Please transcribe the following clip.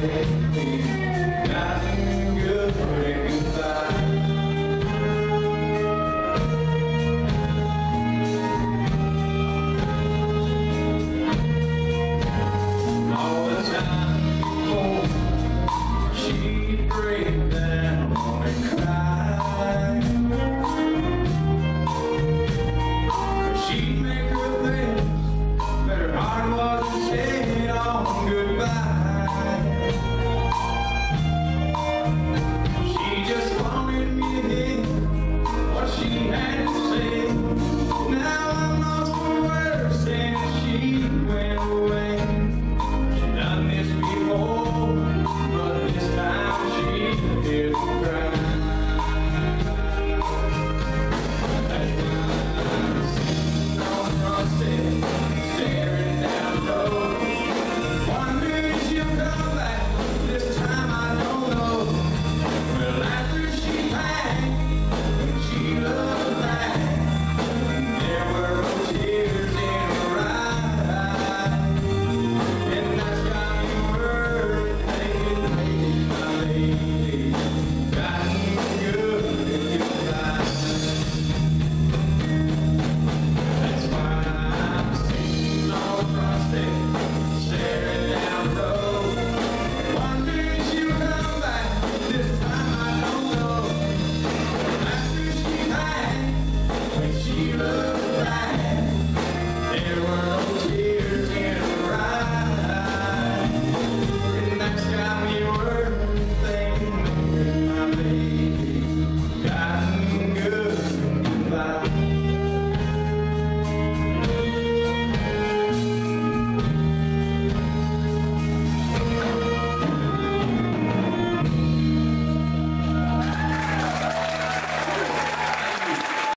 baby